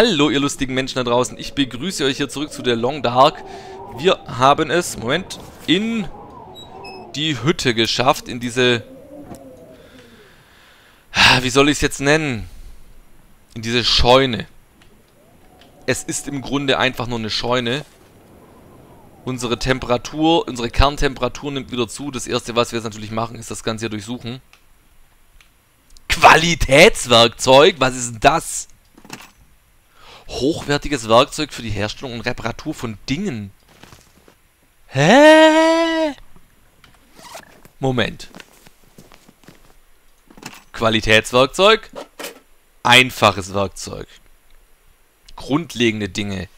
Hallo ihr lustigen Menschen da draußen, ich begrüße euch hier zurück zu der Long Dark. Wir haben es, Moment, in die Hütte geschafft, in diese... Ah, wie soll ich es jetzt nennen? In diese Scheune. Es ist im Grunde einfach nur eine Scheune. Unsere Temperatur, unsere Kerntemperatur nimmt wieder zu. Das erste, was wir jetzt natürlich machen, ist das Ganze hier durchsuchen. Qualitätswerkzeug? Was ist denn das? Hochwertiges Werkzeug für die Herstellung und Reparatur von Dingen. Hä? Moment. Qualitätswerkzeug? Einfaches Werkzeug. Grundlegende Dinge.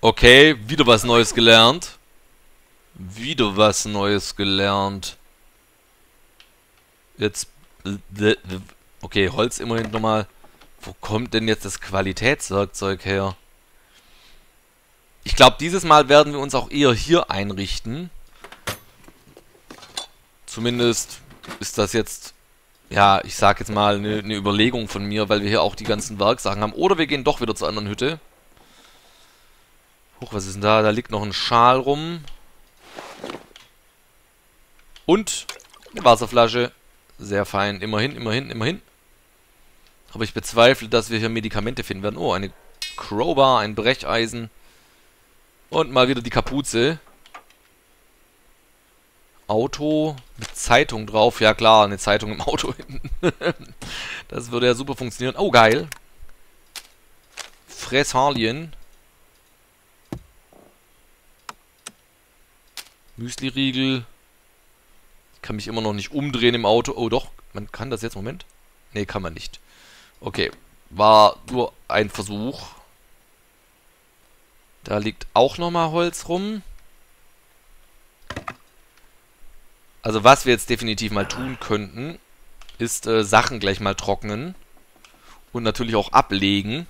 Okay, wieder was Neues gelernt. Wieder was Neues gelernt. Jetzt... Okay, Holz immerhin nochmal. Wo kommt denn jetzt das Qualitätswerkzeug her? Ich glaube, dieses Mal werden wir uns auch eher hier einrichten. Zumindest ist das jetzt, ja, ich sag jetzt mal, eine, eine Überlegung von mir, weil wir hier auch die ganzen Werksachen haben. Oder wir gehen doch wieder zur anderen Hütte. Huch, was ist denn da? Da liegt noch ein Schal rum. Und eine Wasserflasche. Sehr fein. Immerhin, immerhin, immerhin. Aber ich bezweifle, dass wir hier Medikamente finden werden. Oh, eine Crowbar, ein Brecheisen. Und mal wieder die Kapuze. Auto mit Zeitung drauf. Ja klar, eine Zeitung im Auto hinten. das würde ja super funktionieren. Oh, geil. Fresshalien. Müsli-Riegel. Ich kann mich immer noch nicht umdrehen im Auto. Oh doch, man kann das jetzt. Moment. Nee, kann man nicht. Okay, war nur ein Versuch. Da liegt auch nochmal Holz rum. Also was wir jetzt definitiv mal tun könnten, ist äh, Sachen gleich mal trocknen. Und natürlich auch ablegen.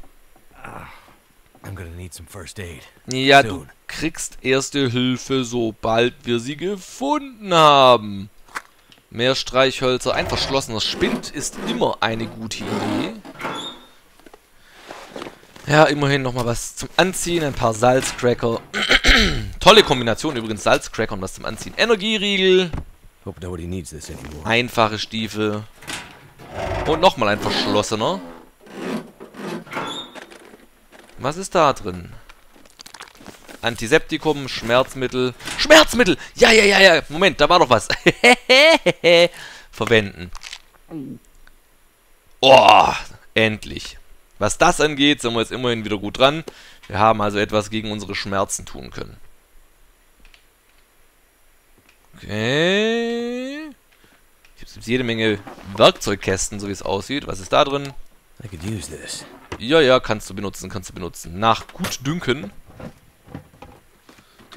Ja, du kriegst erste Hilfe, sobald wir sie gefunden haben. Mehr Streichhölzer. Ein verschlossener Spind ist immer eine gute Idee. Ja, immerhin nochmal was zum Anziehen. Ein paar Salzcracker. Tolle Kombination übrigens. Salzcracker und was zum Anziehen. Energieriegel. Einfache Stiefel. Und nochmal ein verschlossener. Was ist da drin? Antiseptikum, Schmerzmittel. Schmerzmittel! Ja, ja, ja, ja. Moment, da war doch was. Verwenden. Oh, endlich. Was das angeht, sind wir jetzt immerhin wieder gut dran. Wir haben also etwas gegen unsere Schmerzen tun können. Okay. Hier gibt jede Menge Werkzeugkästen, so wie es aussieht. Was ist da drin? Ja, ja, kannst du benutzen, kannst du benutzen. Nach Gutdünken.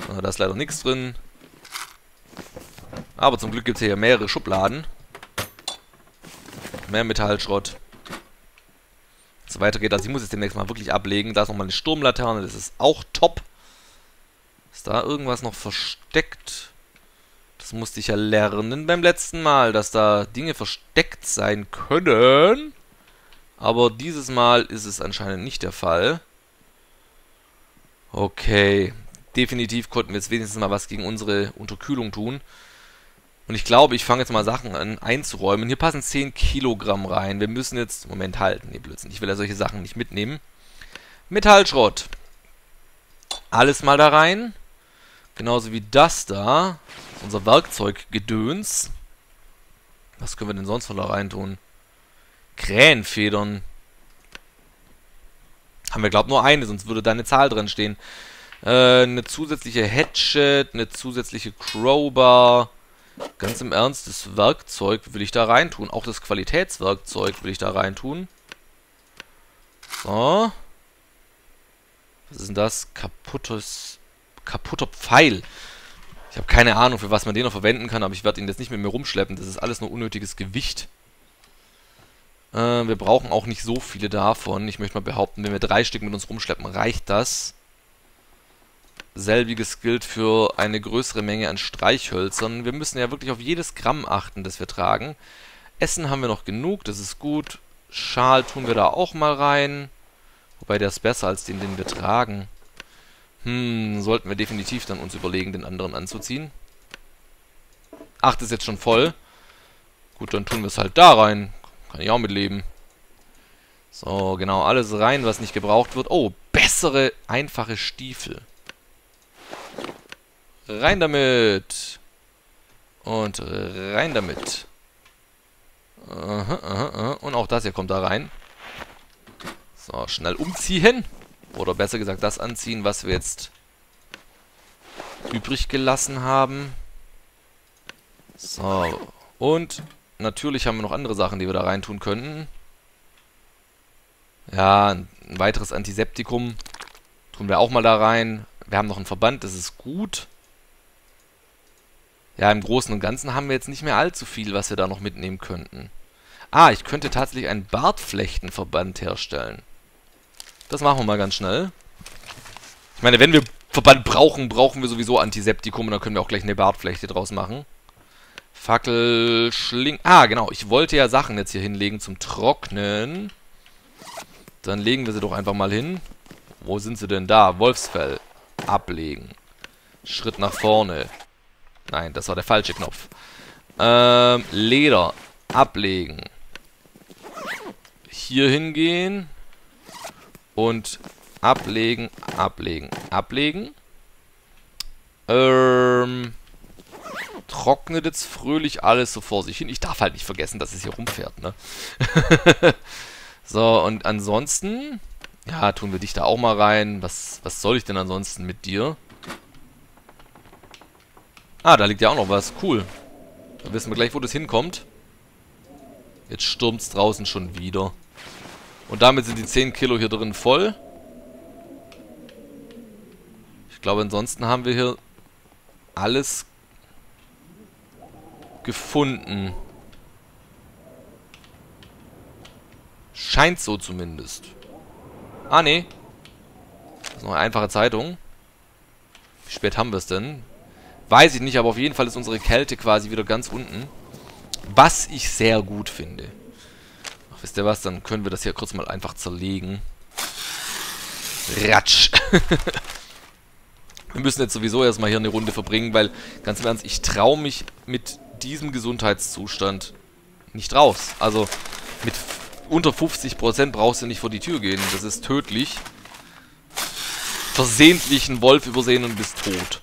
Ah, da ist leider nichts drin. Aber zum Glück gibt es hier mehrere Schubladen. Mehr Metallschrott. So weiter geht. Also ich muss jetzt demnächst mal wirklich ablegen. Da ist nochmal eine Sturmlaterne. Das ist auch top. Ist da irgendwas noch versteckt? Das musste ich ja lernen beim letzten Mal, dass da Dinge versteckt sein können. Aber dieses Mal ist es anscheinend nicht der Fall. Okay definitiv konnten wir jetzt wenigstens mal was gegen unsere Unterkühlung tun. Und ich glaube, ich fange jetzt mal Sachen an einzuräumen. Hier passen 10 Kilogramm rein. Wir müssen jetzt... Moment, halten. Nee, Blödsinn. Ich will ja solche Sachen nicht mitnehmen. Metallschrott. Alles mal da rein. Genauso wie das da. Unser Werkzeuggedöns. Was können wir denn sonst noch da rein tun? Krähenfedern. Haben wir, glaube ich, nur eine, sonst würde da eine Zahl drin stehen. Äh, eine zusätzliche Hatchet, eine zusätzliche Crowbar. Ganz im Ernst, das Werkzeug will ich da reintun. Auch das Qualitätswerkzeug will ich da reintun. So. Was ist denn das? Kaputtes, kaputter Pfeil. Ich habe keine Ahnung, für was man den noch verwenden kann, aber ich werde ihn jetzt nicht mit mir rumschleppen. Das ist alles nur unnötiges Gewicht. Äh, wir brauchen auch nicht so viele davon. Ich möchte mal behaupten, wenn wir drei Stück mit uns rumschleppen, reicht das. Selbiges gilt für eine größere Menge an Streichhölzern. Wir müssen ja wirklich auf jedes Gramm achten, das wir tragen. Essen haben wir noch genug, das ist gut. Schal tun wir da auch mal rein. Wobei der ist besser als den, den wir tragen. Hm, sollten wir definitiv dann uns überlegen, den anderen anzuziehen. Ach, das ist jetzt schon voll. Gut, dann tun wir es halt da rein. Kann ich auch mitleben. So, genau, alles rein, was nicht gebraucht wird. Oh, bessere, einfache Stiefel. Rein damit. Und rein damit. Aha, aha, aha. Und auch das hier kommt da rein. So, schnell umziehen. Oder besser gesagt, das anziehen, was wir jetzt übrig gelassen haben. So. Und natürlich haben wir noch andere Sachen, die wir da reintun könnten. Ja, ein weiteres Antiseptikum tun wir auch mal da rein. Wir haben noch einen Verband, das ist gut. Ja, im Großen und Ganzen haben wir jetzt nicht mehr allzu viel, was wir da noch mitnehmen könnten. Ah, ich könnte tatsächlich einen Bartflechtenverband herstellen. Das machen wir mal ganz schnell. Ich meine, wenn wir Verband brauchen, brauchen wir sowieso Antiseptikum und dann können wir auch gleich eine Bartflechte draus machen. Fackel, Schling... Ah, genau. Ich wollte ja Sachen jetzt hier hinlegen zum Trocknen. Dann legen wir sie doch einfach mal hin. Wo sind sie denn da? Wolfsfell. Ablegen. Schritt nach vorne. Nein, das war der falsche Knopf. Ähm, Leder. Ablegen. Hier hingehen. Und ablegen, ablegen, ablegen. Ähm, trocknet jetzt fröhlich alles so vor sich hin. Ich darf halt nicht vergessen, dass es hier rumfährt, ne? so, und ansonsten, ja, tun wir dich da auch mal rein. Was, was soll ich denn ansonsten mit dir? Ah, da liegt ja auch noch was. Cool. Dann wissen wir gleich, wo das hinkommt. Jetzt stürmt es draußen schon wieder. Und damit sind die 10 Kilo hier drin voll. Ich glaube, ansonsten haben wir hier alles gefunden. Scheint so zumindest. Ah, nee. Das ist noch eine einfache Zeitung. Wie spät haben wir es denn? Weiß ich nicht, aber auf jeden Fall ist unsere Kälte quasi wieder ganz unten. Was ich sehr gut finde. Ach, wisst ihr was? Dann können wir das hier kurz mal einfach zerlegen. Ratsch. wir müssen jetzt sowieso erstmal hier eine Runde verbringen, weil, ganz im Ernst, ich traue mich mit diesem Gesundheitszustand nicht raus. Also, mit unter 50% brauchst du nicht vor die Tür gehen. Das ist tödlich. Versehentlich einen Wolf übersehen und bist tot.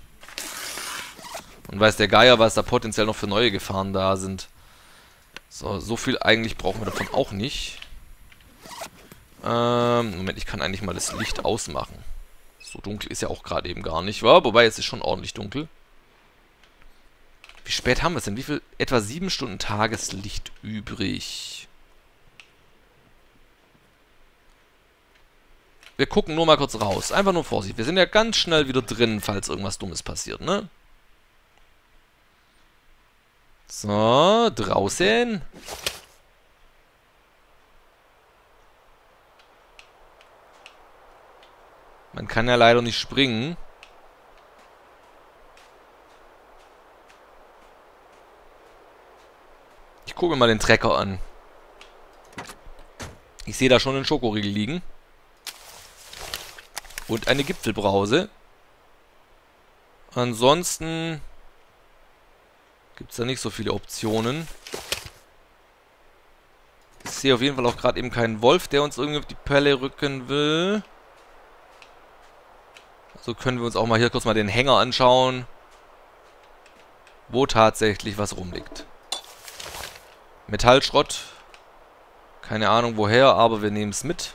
Und weiß der Geier, was da potenziell noch für neue Gefahren da sind. So, so viel eigentlich brauchen wir davon auch nicht. Ähm, Moment, ich kann eigentlich mal das Licht ausmachen. So dunkel ist ja auch gerade eben gar nicht, wa? Wobei, es ist schon ordentlich dunkel. Wie spät haben wir es denn? Wie viel? Etwa sieben Stunden Tageslicht übrig. Wir gucken nur mal kurz raus. Einfach nur Vorsicht. Wir sind ja ganz schnell wieder drin, falls irgendwas Dummes passiert, ne? So, draußen. Man kann ja leider nicht springen. Ich gucke mir mal den Trecker an. Ich sehe da schon einen Schokoriegel liegen. Und eine Gipfelbrause. Ansonsten Gibt es da nicht so viele Optionen. Ich sehe auf jeden Fall auch gerade eben keinen Wolf, der uns irgendwie auf die Pelle rücken will. So können wir uns auch mal hier kurz mal den Hänger anschauen. Wo tatsächlich was rumliegt. Metallschrott. Keine Ahnung woher, aber wir nehmen es mit.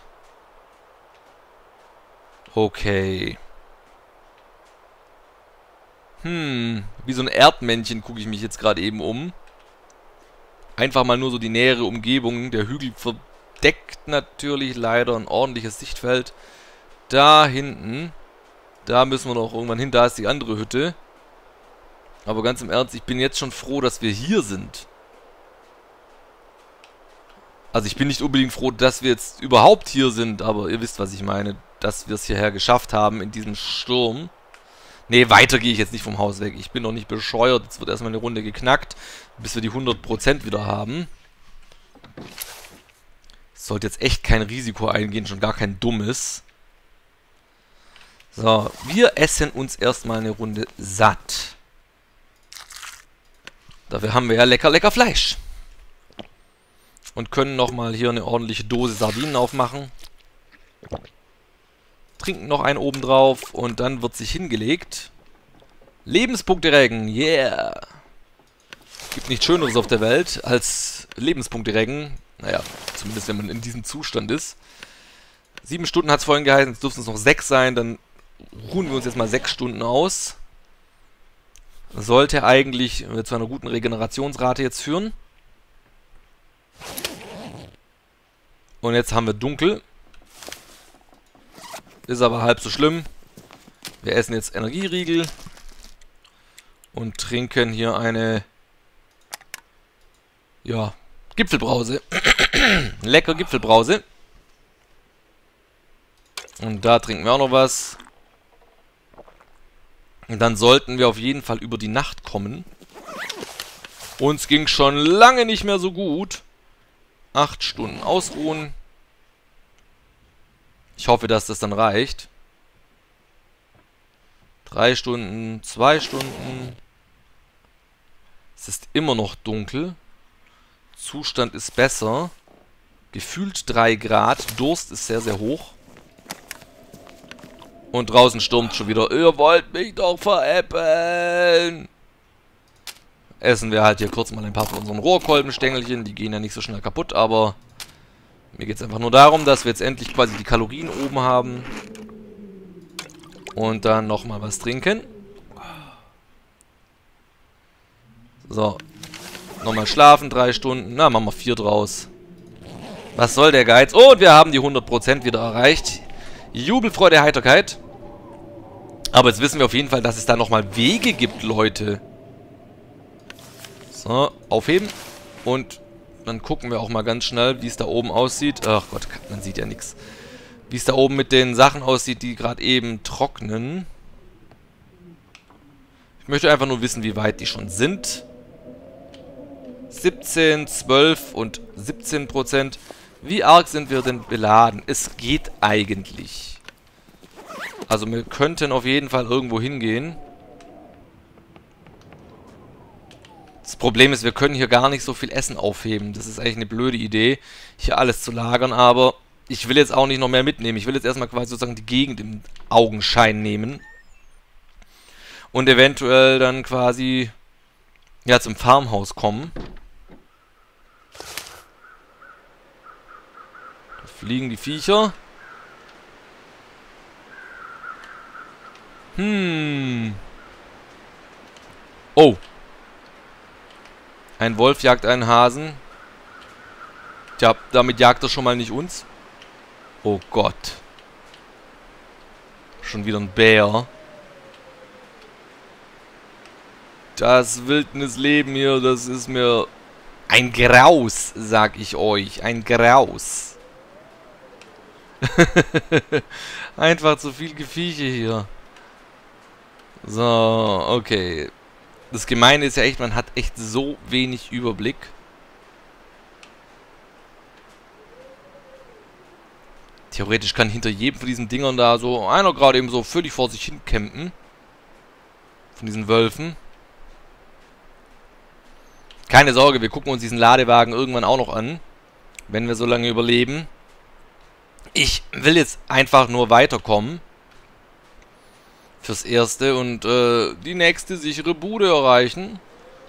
Okay. Hm, wie so ein Erdmännchen gucke ich mich jetzt gerade eben um. Einfach mal nur so die nähere Umgebung. Der Hügel verdeckt natürlich leider ein ordentliches Sichtfeld. Da hinten, da müssen wir noch irgendwann hin. Da ist die andere Hütte. Aber ganz im Ernst, ich bin jetzt schon froh, dass wir hier sind. Also ich bin nicht unbedingt froh, dass wir jetzt überhaupt hier sind, aber ihr wisst, was ich meine. Dass wir es hierher geschafft haben in diesem Sturm. Nee, weiter gehe ich jetzt nicht vom Haus weg. Ich bin noch nicht bescheuert. Jetzt wird erstmal eine Runde geknackt, bis wir die 100% wieder haben. Sollte jetzt echt kein Risiko eingehen, schon gar kein dummes. So, wir essen uns erstmal eine Runde satt. Dafür haben wir ja lecker, lecker Fleisch. Und können nochmal hier eine ordentliche Dose Sardinen aufmachen. Trinken noch einen oben drauf und dann wird sich hingelegt. Lebenspunkte reggen, yeah! Gibt nichts Schöneres auf der Welt als Lebenspunkte reggen. Naja, zumindest wenn man in diesem Zustand ist. Sieben Stunden hat es vorhin geheißen, jetzt dürften es noch sechs sein, dann ruhen wir uns jetzt mal sechs Stunden aus. sollte eigentlich zu einer guten Regenerationsrate jetzt führen. Und jetzt haben wir dunkel. Ist aber halb so schlimm. Wir essen jetzt Energieriegel. Und trinken hier eine... Ja, Gipfelbrause. Lecker Gipfelbrause. Und da trinken wir auch noch was. Und dann sollten wir auf jeden Fall über die Nacht kommen. Uns ging schon lange nicht mehr so gut. Acht Stunden ausruhen. Ich hoffe, dass das dann reicht. Drei Stunden, zwei Stunden. Es ist immer noch dunkel. Zustand ist besser. Gefühlt 3 Grad. Durst ist sehr, sehr hoch. Und draußen stürmt schon wieder. Ihr wollt mich doch veräppeln. Essen wir halt hier kurz mal ein paar von unseren Rohrkolbenstängelchen. Die gehen ja nicht so schnell kaputt, aber mir geht es einfach nur darum, dass wir jetzt endlich quasi die Kalorien oben haben. Und dann nochmal was trinken. So. Nochmal schlafen, drei Stunden. Na, machen wir vier draus. Was soll der Geiz? Oh, und wir haben die 100% wieder erreicht. Jubelfreude, Heiterkeit. Aber jetzt wissen wir auf jeden Fall, dass es da nochmal Wege gibt, Leute. So, aufheben. Und dann gucken wir auch mal ganz schnell, wie es da oben aussieht. Ach Gott, man sieht ja nichts. Wie es da oben mit den Sachen aussieht, die gerade eben trocknen. Ich möchte einfach nur wissen, wie weit die schon sind. 17, 12 und 17 Prozent. Wie arg sind wir denn beladen? Es geht eigentlich. Also wir könnten auf jeden Fall irgendwo hingehen. Das Problem ist, wir können hier gar nicht so viel Essen aufheben. Das ist eigentlich eine blöde Idee, hier alles zu lagern, aber ich will jetzt auch nicht noch mehr mitnehmen. Ich will jetzt erstmal quasi sozusagen die Gegend im Augenschein nehmen. Und eventuell dann quasi ja zum Farmhaus kommen. Da fliegen die Viecher. Hm. Oh. Ein Wolf jagt einen Hasen. Tja, damit jagt er schon mal nicht uns. Oh Gott. Schon wieder ein Bär. Das Wildnisleben hier, das ist mir ein Graus, sag ich euch. Ein Graus. Einfach zu viel Gevieche hier. So, okay das Gemeine ist ja echt, man hat echt so wenig Überblick. Theoretisch kann hinter jedem von diesen Dingern da so einer gerade eben so völlig vor sich hin campen. Von diesen Wölfen. Keine Sorge, wir gucken uns diesen Ladewagen irgendwann auch noch an. Wenn wir so lange überleben. Ich will jetzt einfach nur weiterkommen fürs Erste und äh, die nächste sichere Bude erreichen.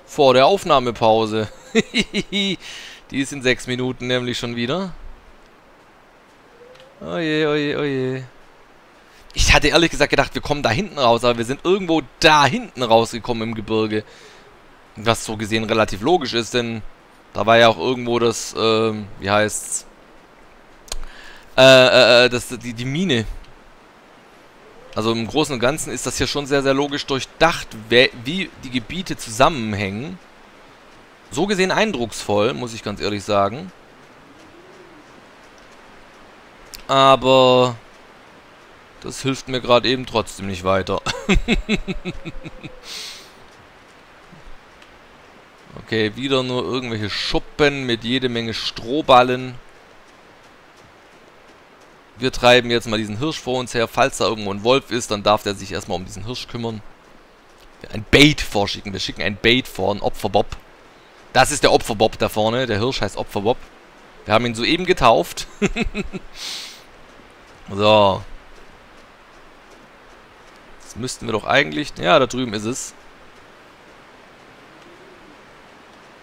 Vor der Aufnahmepause. die ist in sechs Minuten nämlich schon wieder. Oje, oje, oje. Ich hatte ehrlich gesagt gedacht, wir kommen da hinten raus, aber wir sind irgendwo da hinten rausgekommen im Gebirge. Was so gesehen relativ logisch ist, denn da war ja auch irgendwo das, ähm, wie heißt's? Äh, äh, äh das, die, die Mine. Also im Großen und Ganzen ist das hier schon sehr, sehr logisch durchdacht, wie die Gebiete zusammenhängen. So gesehen eindrucksvoll, muss ich ganz ehrlich sagen. Aber das hilft mir gerade eben trotzdem nicht weiter. okay, wieder nur irgendwelche Schuppen mit jede Menge Strohballen. Wir treiben jetzt mal diesen Hirsch vor uns her. Falls da irgendwo ein Wolf ist, dann darf der sich erstmal um diesen Hirsch kümmern. Ein Bait vorschicken. Wir schicken ein Bait vor, ein Opferbob. Das ist der Opferbob da vorne. Der Hirsch heißt Opferbob. Wir haben ihn soeben getauft. so. Das müssten wir doch eigentlich... Ja, da drüben ist es.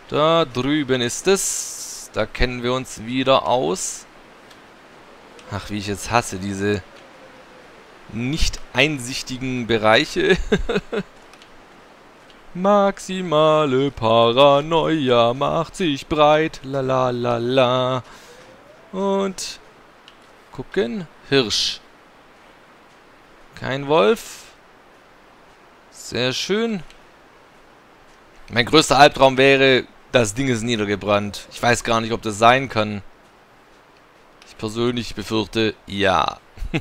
Da drüben ist es. Da kennen wir uns wieder aus. Ach, wie ich jetzt hasse, diese nicht einsichtigen Bereiche. Maximale Paranoia macht sich breit. La la la la. Und gucken. Hirsch. Kein Wolf. Sehr schön. Mein größter Albtraum wäre, das Ding ist niedergebrannt. Ich weiß gar nicht, ob das sein kann. Ich persönlich befürchte, ja.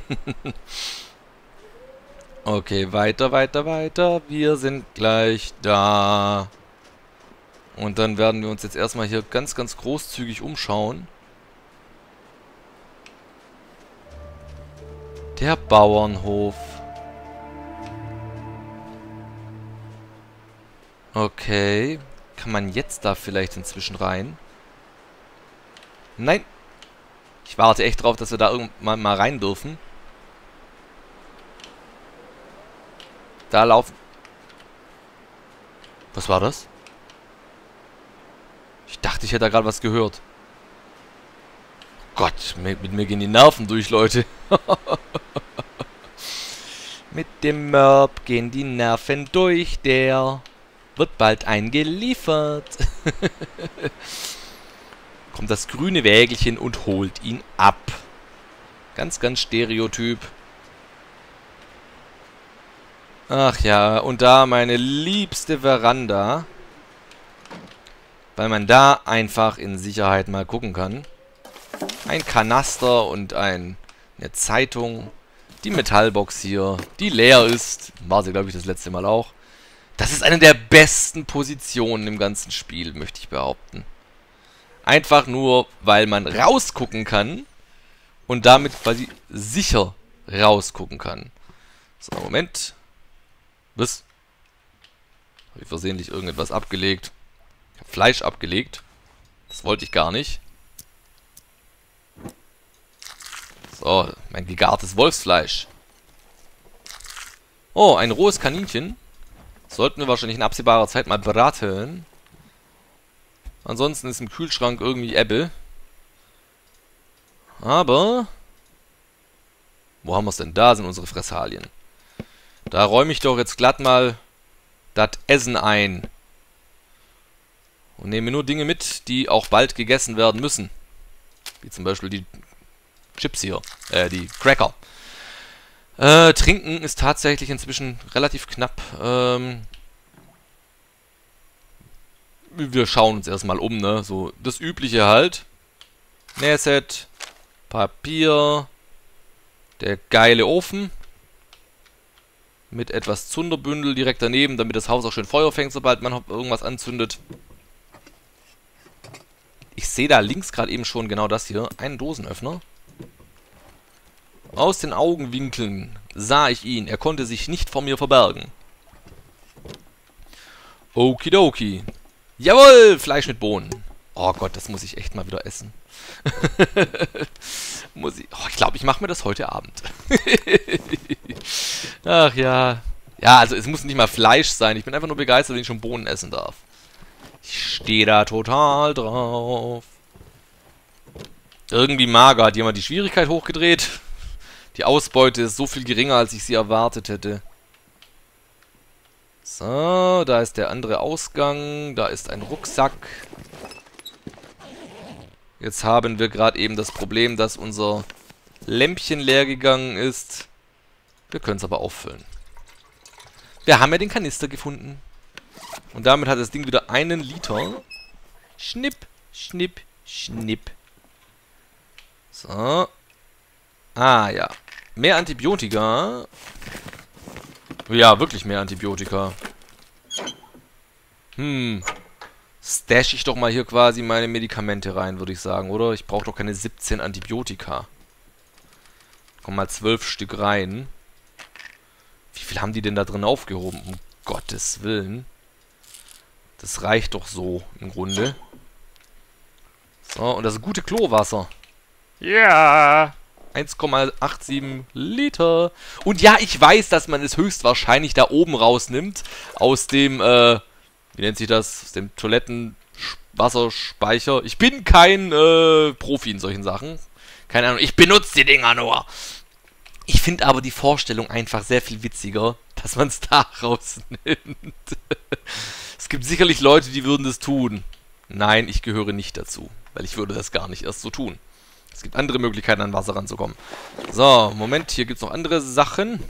okay, weiter, weiter, weiter. Wir sind gleich da. Und dann werden wir uns jetzt erstmal hier ganz, ganz großzügig umschauen. Der Bauernhof. Okay. Kann man jetzt da vielleicht inzwischen rein? Nein. Ich warte echt drauf, dass wir da irgendwann mal rein dürfen. Da laufen... Was war das? Ich dachte, ich hätte da gerade was gehört. Gott, mit, mit, mir gehen die Nerven durch, Leute. mit dem Mörb gehen die Nerven durch, der wird bald eingeliefert. kommt das grüne Wägelchen und holt ihn ab. Ganz, ganz stereotyp. Ach ja, und da meine liebste Veranda. Weil man da einfach in Sicherheit mal gucken kann. Ein Kanaster und ein, eine Zeitung. Die Metallbox hier, die leer ist. War sie, glaube ich, das letzte Mal auch. Das ist eine der besten Positionen im ganzen Spiel, möchte ich behaupten. Einfach nur, weil man rausgucken kann und damit quasi sicher rausgucken kann. So, Moment. Was? Habe ich versehentlich irgendetwas abgelegt? Ich habe Fleisch abgelegt. Das wollte ich gar nicht. So, mein gegartes Wolfsfleisch. Oh, ein rohes Kaninchen. Sollten wir wahrscheinlich in absehbarer Zeit mal braten. Ansonsten ist im Kühlschrank irgendwie Ebbe. Aber... Wo haben wir es denn? Da sind unsere Fressalien. Da räume ich doch jetzt glatt mal das Essen ein. Und nehme nur Dinge mit, die auch bald gegessen werden müssen. Wie zum Beispiel die Chips hier. Äh, die Cracker. Äh, Trinken ist tatsächlich inzwischen relativ knapp. Ähm, wir schauen uns erstmal um, ne? So, das Übliche halt. Nähset, Papier, der geile Ofen. Mit etwas Zunderbündel direkt daneben, damit das Haus auch schön Feuer fängt, sobald man irgendwas anzündet. Ich sehe da links gerade eben schon genau das hier. Einen Dosenöffner. Aus den Augenwinkeln sah ich ihn. Er konnte sich nicht vor mir verbergen. Okidoki. Jawohl, Fleisch mit Bohnen. Oh Gott, das muss ich echt mal wieder essen. muss ich. Oh, ich glaube, ich mache mir das heute Abend. Ach ja. Ja, also es muss nicht mal Fleisch sein. Ich bin einfach nur begeistert, wenn ich schon Bohnen essen darf. Ich stehe da total drauf. Irgendwie mager. Hat jemand die Schwierigkeit hochgedreht? Die Ausbeute ist so viel geringer, als ich sie erwartet hätte. So, da ist der andere Ausgang. Da ist ein Rucksack. Jetzt haben wir gerade eben das Problem, dass unser Lämpchen leer gegangen ist. Wir können es aber auffüllen. Wir haben ja den Kanister gefunden. Und damit hat das Ding wieder einen Liter. Schnipp, schnipp, schnipp. So. Ah, ja. Mehr Antibiotika. Ja, wirklich mehr Antibiotika. Hm. Stash ich doch mal hier quasi meine Medikamente rein, würde ich sagen, oder? Ich brauche doch keine 17 Antibiotika. kommen mal zwölf Stück rein. Wie viel haben die denn da drin aufgehoben? Um Gottes Willen. Das reicht doch so im Grunde. So, und das ist gute Klowasser. Ja. 1,87 Liter. Und ja, ich weiß, dass man es höchstwahrscheinlich da oben rausnimmt. Aus dem, äh, wie nennt sich das? Aus dem Toilettenwasserspeicher. Ich bin kein, äh, Profi in solchen Sachen. Keine Ahnung, ich benutze die Dinger nur. Ich finde aber die Vorstellung einfach sehr viel witziger, dass man es da rausnimmt. es gibt sicherlich Leute, die würden das tun. Nein, ich gehöre nicht dazu, weil ich würde das gar nicht erst so tun. Es gibt andere Möglichkeiten, an Wasser ranzukommen. So, Moment, hier gibt es noch andere Sachen.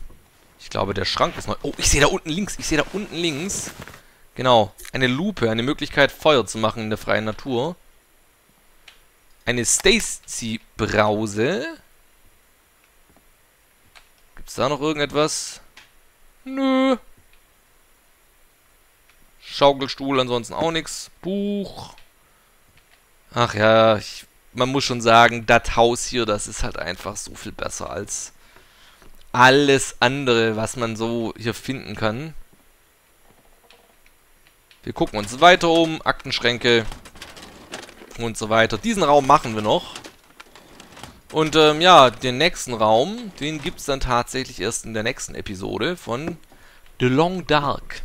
Ich glaube, der Schrank ist neu. Oh, ich sehe da unten links, ich sehe da unten links. Genau, eine Lupe, eine Möglichkeit, Feuer zu machen in der freien Natur. Eine Stacy-Brause. Gibt es da noch irgendetwas? Nö. Schaukelstuhl, ansonsten auch nichts. Buch. Ach ja, ich, man muss schon sagen, das Haus hier, das ist halt einfach so viel besser als alles andere, was man so hier finden kann. Wir gucken uns weiter um, Aktenschränke und so weiter. Diesen Raum machen wir noch. Und ähm, ja, den nächsten Raum, den gibt es dann tatsächlich erst in der nächsten Episode von The Long Dark.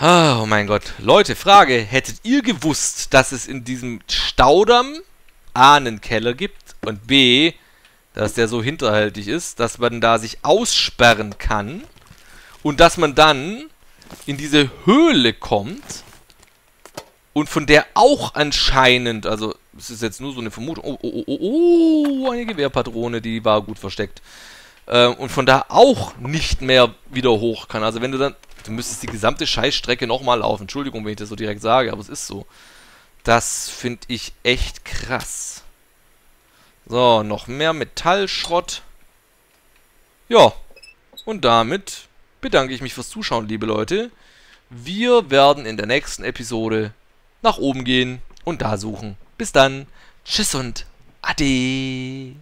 Oh mein Gott. Leute, Frage. Hättet ihr gewusst, dass es in diesem Staudamm A einen Keller gibt und B, dass der so hinterhältig ist, dass man da sich aussperren kann und dass man dann in diese Höhle kommt und von der auch anscheinend, also es ist jetzt nur so eine Vermutung, oh, oh, oh, oh, oh eine Gewehrpatrone, die war gut versteckt. Äh, und von da auch nicht mehr wieder hoch kann. Also wenn du dann, du müsstest die gesamte Scheißstrecke nochmal laufen. Entschuldigung, wenn ich das so direkt sage, aber es ist so. Das finde ich echt krass. So, noch mehr Metallschrott. Ja, und damit bedanke ich mich fürs Zuschauen, liebe Leute. Wir werden in der nächsten Episode nach oben gehen und da suchen. Bis dann. Tschüss und Ade.